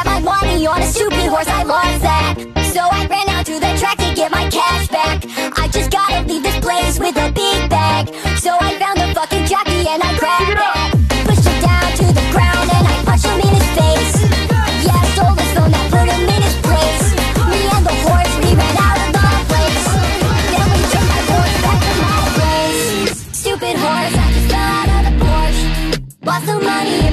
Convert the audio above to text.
had my money on a stupid horse, I lost that. So I ran out to the track to get my cash back. I just gotta leave this place with a big bag. So I found a fucking jockey and I grabbed it Pushed him down to the ground and I punched him in his face. Yeah, I stole his phone that put him in his place. Me and the horse, we ran out of the place. Then we took my horse back to my place. Stupid horse, I just got out of Porsche. Lost the money